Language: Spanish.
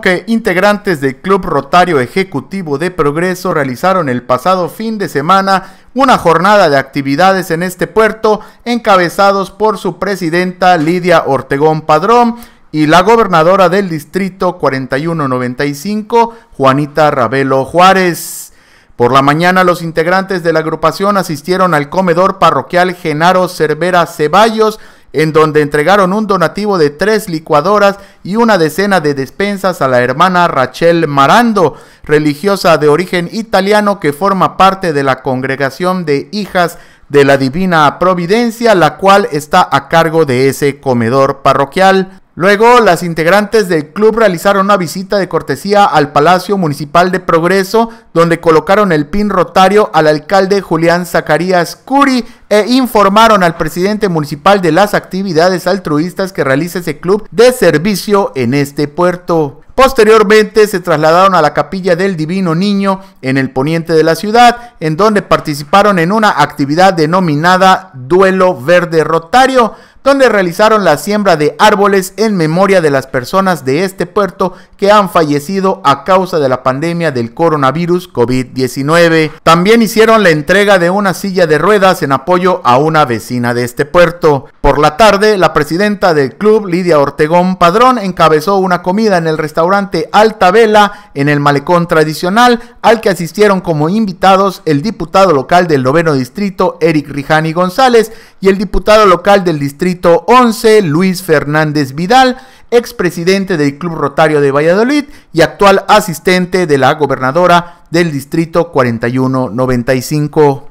que integrantes del Club Rotario Ejecutivo de Progreso realizaron el pasado fin de semana una jornada de actividades en este puerto encabezados por su presidenta Lidia Ortegón Padrón y la gobernadora del distrito 4195, Juanita Ravelo Juárez. Por la mañana los integrantes de la agrupación asistieron al comedor parroquial Genaro Cervera Ceballos, en donde entregaron un donativo de tres licuadoras y una decena de despensas a la hermana Rachel Marando, religiosa de origen italiano que forma parte de la congregación de hijas de la Divina Providencia, la cual está a cargo de ese comedor parroquial. Luego, las integrantes del club realizaron una visita de cortesía al Palacio Municipal de Progreso, donde colocaron el pin rotario al alcalde Julián Zacarías Curi e informaron al presidente municipal de las actividades altruistas que realiza ese club de servicio en este puerto. Posteriormente se trasladaron a la capilla del Divino Niño en el poniente de la ciudad, en donde participaron en una actividad denominada Duelo Verde Rotario, donde realizaron la siembra de árboles en memoria de las personas de este puerto que han fallecido a causa de la pandemia del coronavirus COVID-19. También hicieron la entrega de una silla de ruedas en apoyo a una vecina de este puerto. Por la tarde, la presidenta del club, Lidia Ortegón Padrón, encabezó una comida en el restaurante Alta Vela en el malecón tradicional, al que asistieron como invitados el diputado local del noveno distrito, Eric Rijani González, y el diputado local del distrito 11, Luis Fernández Vidal, expresidente del Club Rotario de Valladolid y actual asistente de la gobernadora del distrito 4195.